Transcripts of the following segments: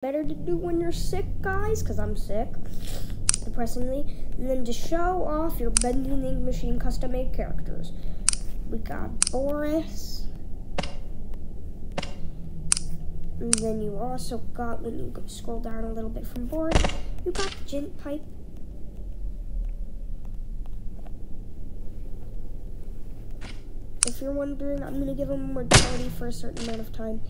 better to do when you're sick, guys, because I'm sick, depressingly, than to show off your Bending Ink Machine custom made characters. We got Boris. And then you also got, when you scroll down a little bit from Boris, you got Jint Pipe. If you're wondering, I'm going to give him mortality for a certain amount of time.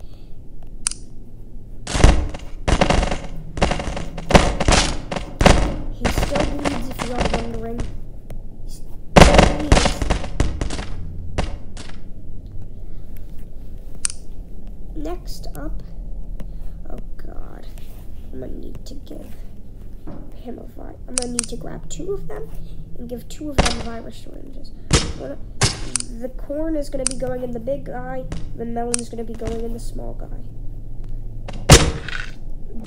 Next up, oh god, I'm gonna need to give him a virus. I'm gonna need to grab two of them and give two of them virus syringes. The corn is gonna be going in the big guy, the melon is gonna be going in the small guy.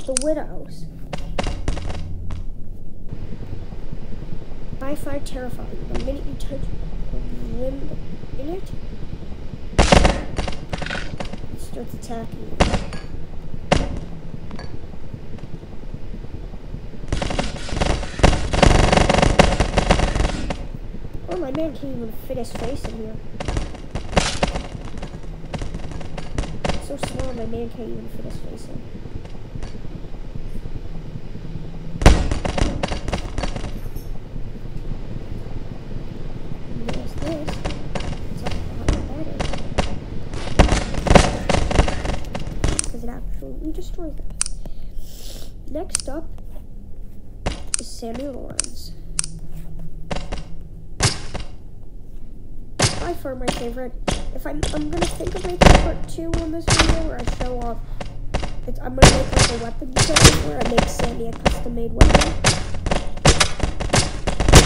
The widows. By far terrifying. The minute you touch a limb in it, it starts attacking you. Oh, my man can't even fit his face in here. so small, my man can't even fit his face in. And there's this. It's like, I don't know what that it absolutely destroys them. Next up is Sammy Lawrence. By far my favorite. If I'm, I'm gonna think of making part two on this video where I show off. It's, I'm gonna make like a weapon where I make Sandy a custom made weapon.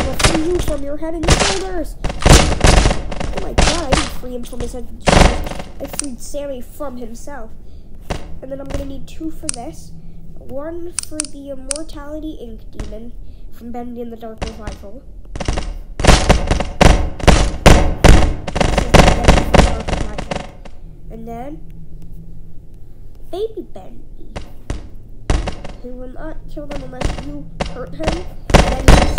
I'll free you from your head and shoulders. Oh my god, I didn't free him from his head and shoulders. I freed Sammy from himself. And then I'm gonna need two for this. One for the Immortality Ink Demon from Bendy and the Dark Revival. And then Baby Bendy, who will not kill them unless you hurt him. And then,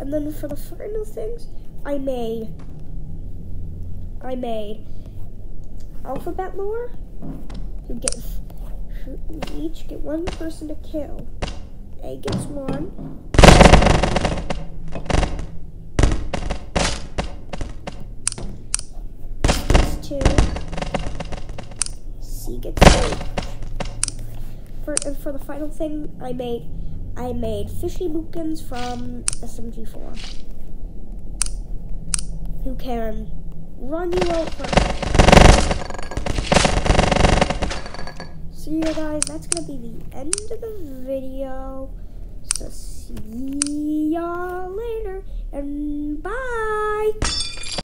and then for the final things, I made I made alphabet lore gets who each get one person to kill. A gets one. Gets two. C gets three. For for the final thing, I made I made Fishy Boopkins from SMG4 who can run you over. So guys, that's gonna be the end of the video. So see y'all later and bye.